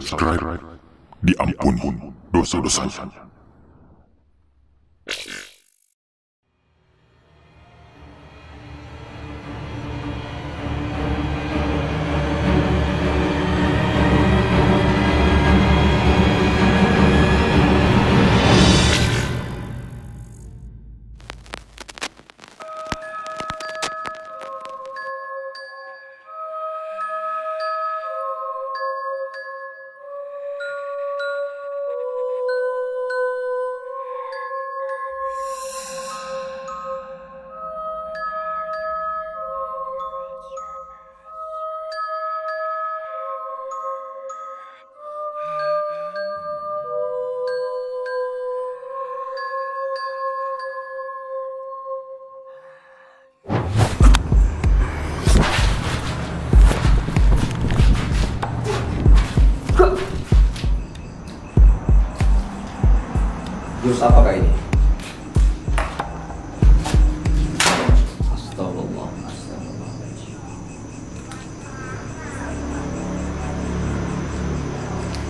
subscribe, diampun dosa-dosanya. Jurus apakah ini? Astagfirullah, astagfirullah.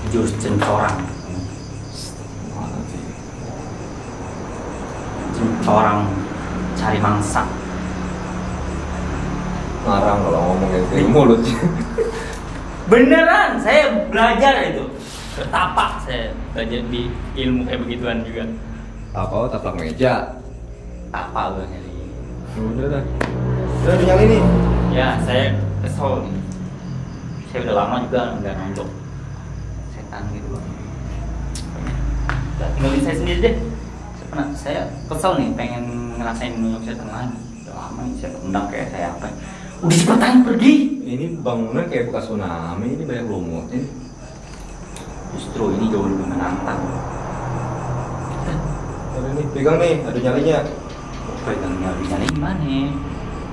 jurus cencorang cencorang cari mangsa Ngarang kalau ngomong kayak mulutnya. beneran saya belajar itu bertapak saya belajar di ilmu kayak begituan juga. Apa taplak meja? apa gue nyari? Udah dah. Udah nyali nih. ya saya kesel nih. Saya udah lama juga nggak nonton. Setan gitu bang tinggalin saya sendiri deh. Saya pernah saya kesel nih pengen ngerasain nunjuk setan lagi udah lama nih saya undang kayak saya apa. Udah cepetan pergi. Ini bangunan kayak bekas tsunami, ini banyak lumutnya. Justru ini jauh lebih menantang. Ada nih, pegang nih, adu nyalinya. pegang nyali nyali gimana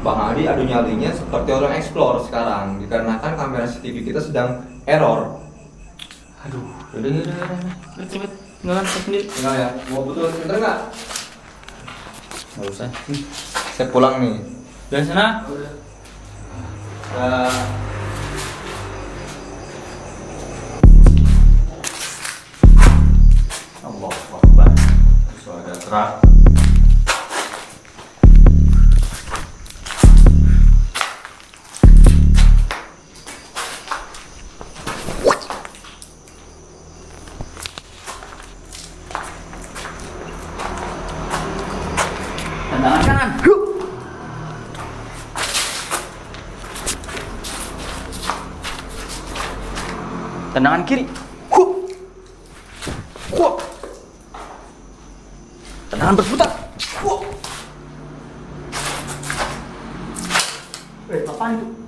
Bang Adi adu nyalinya seperti orang explore sekarang dikarenakan kamera CCTV kita sedang error. aduh. Udah udah udah udah udah. Cepet saya sendiri. Enggak ya, mau butuh center nggak? nggak usah. Saya pulang nih. dari sana? Uh, Tendangan kiri. Huh. Huh. Tendangan berputar. Huh. Eh, apaan itu?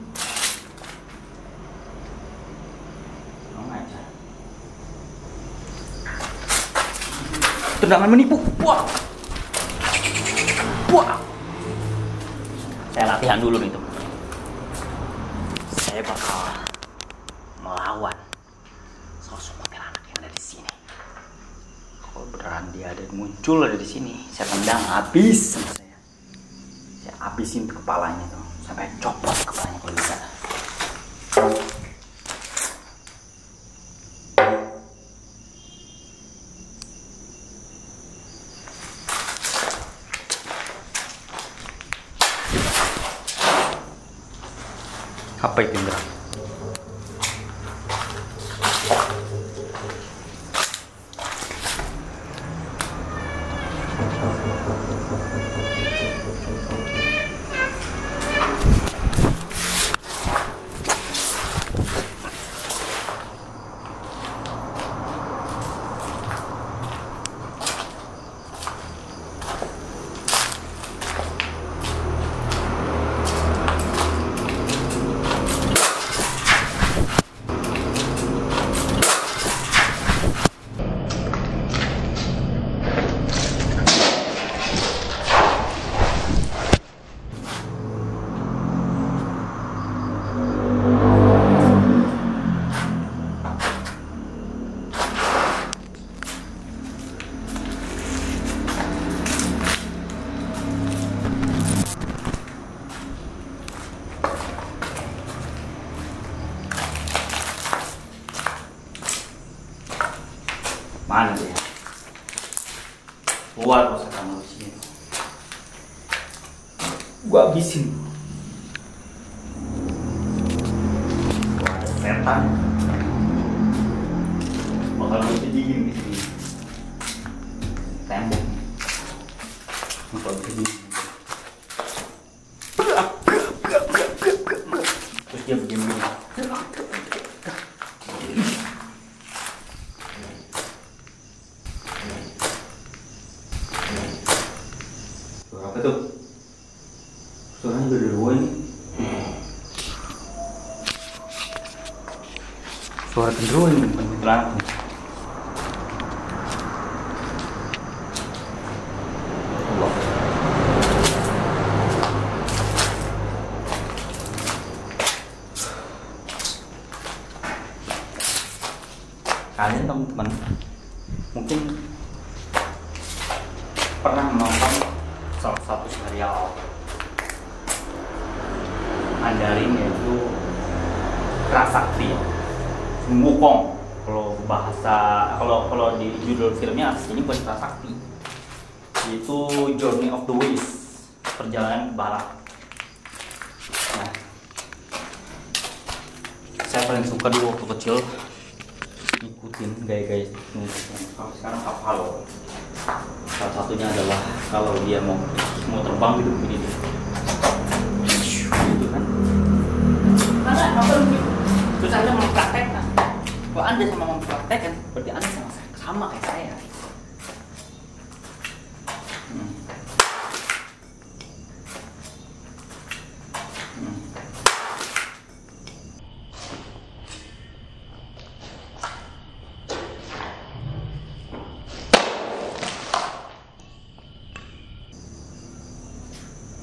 Tendangan menipu. Wah. Wah. Saya latihan dulu nih, teman. Saya bakal melawan sosok kuntilanak yang ada di sini. Dia ada muncul ada di sini, saya tendang habis sama saya. Saya habisin kepalanya tuh, sampai copot Thank you. Keluar kau setan di sini. Gua habisin. Gua ada setan. Bakal gue dingin di sini. Tembok. Bakal dingin. Terus dia begini. Suara apa tuh? Suaranya udah dua ini. Suara gendruwo ini bukan kuntilanak nih. Allah. Kalian teman-teman mungkin pernah menonton salah serial Mandarin yaitu Kerasakti Wukong kalau bahasa kalau kalau di judul filmnya aslinya bukan Kerasakti itu Journey of the Wiz perjalanan ke barat. Nah saya paling suka dulu waktu kecil ngikutin gaya-gaya sekarang hafal. Salah satunya adalah kalau dia mau mau terbang gitu begini gitu kan? Mana? Apa lu terus anda mempraktekkan kalau anda sama mempraktekkan berarti anda sama sama kayak saya Hmm. Hmm.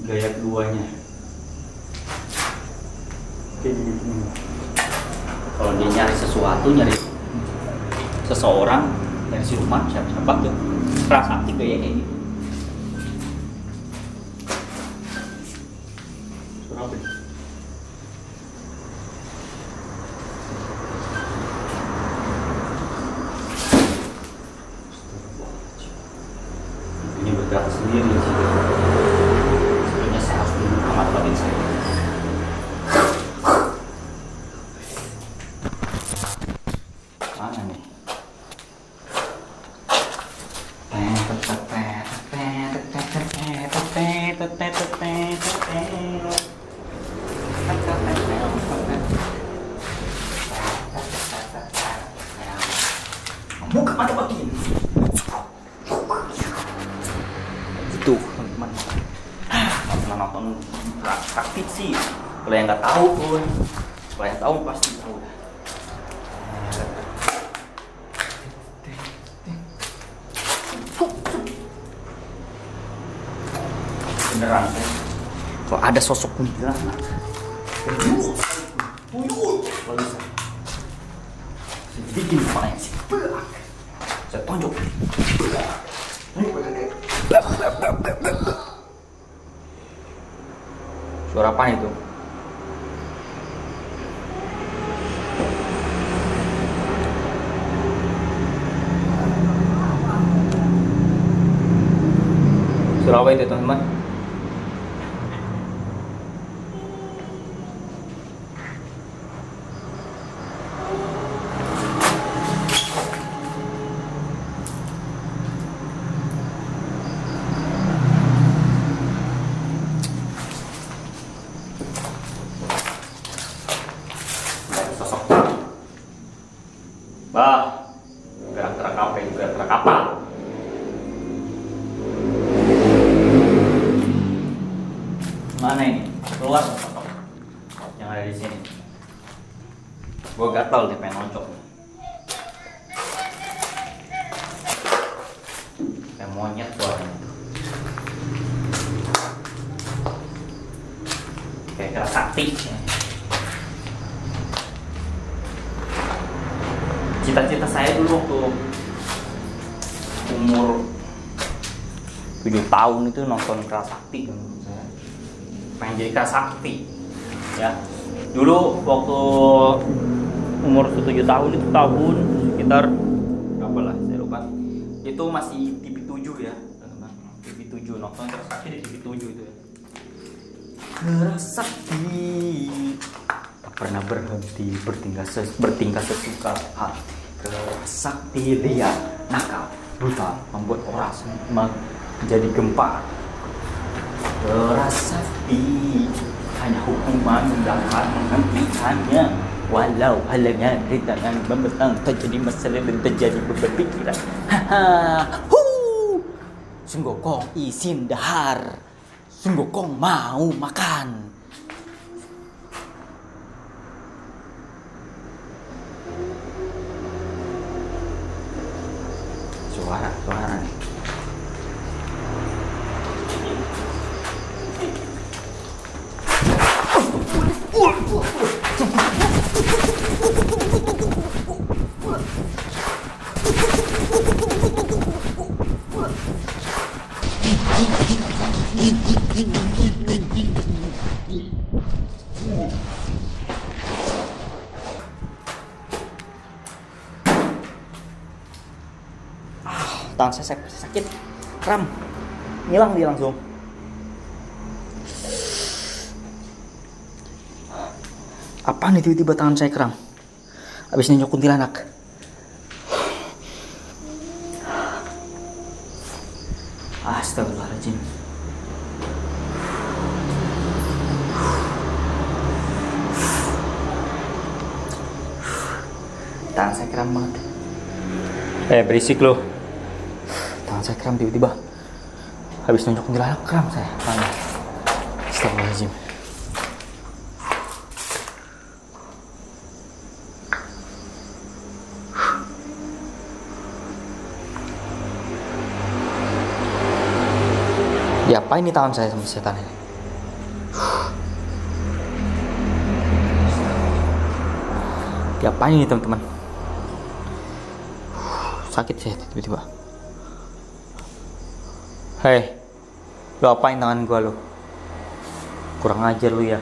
gaya keduanya kalau dia nyari sesuatu nyari seseorang nyari siluman siapa siapa tuh. Prasakti gaya kayak gitu yang nggak tahu pun. Yang tahu pasti tahu. Beneran kalau ada sosok kuntilanak tuyul bikin kepalanya sih saya tonjok. Suara apa itu? Suara apa itu teman-teman? Bah, gerak-gerak apa itu gerak-gerak apa? Mana ini? Keluar yang ada di sini. Gua gatal nih pengen nih. Kayak monyet suaranya. Kayak gerak sakti. cita-cita saya dulu waktu umur 7 tahun itu nonton Kerasakti kan jadi Kerasakti ya. Dulu waktu umur 7 tahun itu tahun sekitar berapa lah saya lupa. Itu masih TV 7 ya TV 7 nonton terus sakti di TV 7 itu ya. Ngerasakti Tak pernah berhenti bertingkah, ses, bertingkah sesuka hati. Kerasakti liar, nakal, brutal Membuat orang menjadi gempar Kerasakti hanya hukuman akan menghentikannya Walau halangan rintangan membentang terjadi masalah dan terjadi beban pikiran Haha, huu Sungguh kong isin dahar. Sungguh kong mau makan tangan saya sakit, kram ngilang dia langsung. Apa nih tiba-tiba tangan saya kram habis nyenyak kuntilanak. Astagfirullahaladzim. Tangan saya kram banget. Eh berisik loh kram tiba-tiba habis nunjuk kuntilanak kram saya tangan Astagfirullahaladzim Diapain nih tangan saya sama setan ini? Diapain ini teman-teman? Sakit saya tiba-tiba. Hei, lu apain tangan gua lu? Kurang ajar lu ya.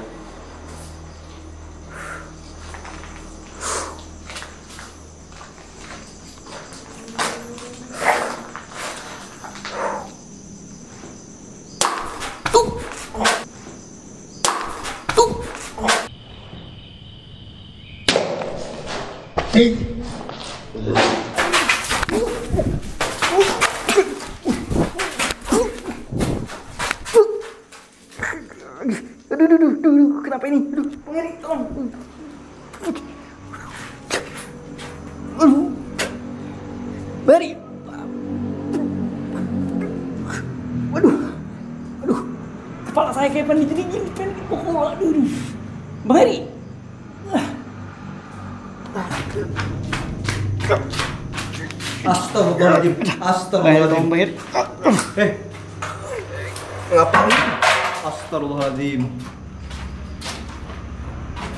Aduh, aduh, kenapa ini? Aduh, pengeri, tolong. Aduh, Bari. Waduh, aduh, kepala saya kayak pengen jadi gini, pengen dipukul, aduh, aduh. Bari. Astagfirullahaladzim. Astagfirullahaladzim. Eh, ngapain? Astagfirullahaladzim.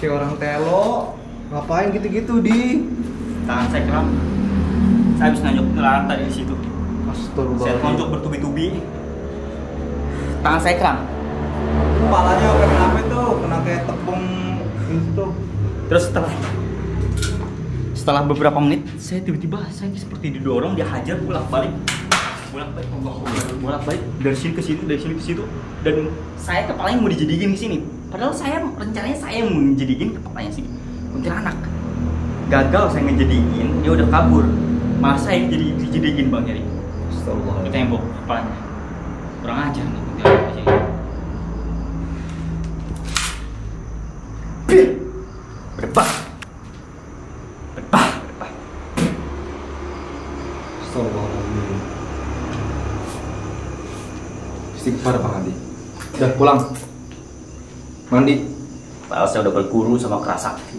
Kayak orang telo. Ngapain gitu-gitu di? Tangan saya kram. Saya habis nganjuk ke lantai di situ. Saya Astagfirullahaladzim. tonjok bertubi-tubi. Tangan saya kram. Kepalanya kena apa itu? Kena kayak tepung itu. Terus setelah setelah beberapa menit saya tiba-tiba saya seperti didorong dia hajar bolak-balik bolak-balik bolak-balik dari sini ke situ dari sini ke situ dan saya kepalanya mau dijadiin ke sini padahal saya rencananya saya mau menjadiin kepalanya sini kuntilanak. Gagal saya ngejadiin dia udah kabur. Malah saya jadi dijadiin bang jadi ke Astagfirullahaladzim. tembok kepalanya. Kurang ajar nih kuntilanak sini berbah! Berbah! Berbah! Astagfirullahaladzim. Istighfar Pak Hadi. Udah pulang. Mandi. Padahal saya udah berguru sama kerasakti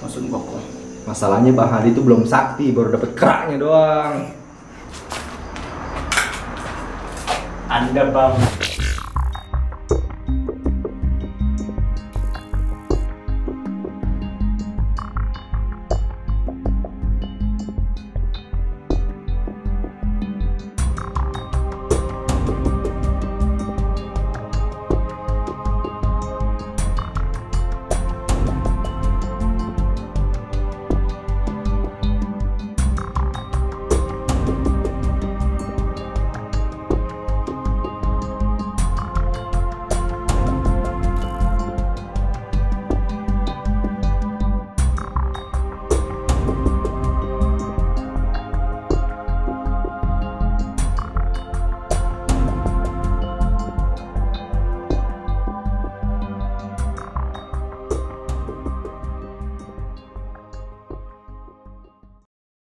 langsung bokong Masalahnya Bang Hadi itu belum sakti, baru dapet keraknya doang. Anda bang